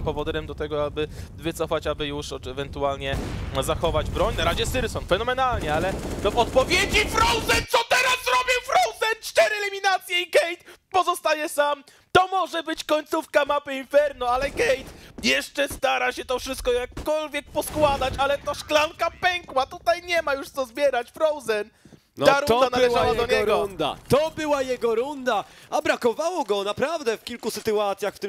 takim powodem do tego, aby wycofać, aby już ewentualnie zachować broń. Na razie Syrson, fenomenalnie, ale no w odpowiedzi Frozen! Co teraz zrobił Frozen? Cztery eliminacje i Kate pozostaje sam. To może być końcówka mapy Inferno, ale Kate jeszcze stara się to wszystko jakkolwiek poskładać, ale to szklanka pękła. Tutaj nie ma już co zbierać. Frozen. No Ta to była do jego niego. runda. To była jego runda, a brakowało go naprawdę w kilku sytuacjach w tym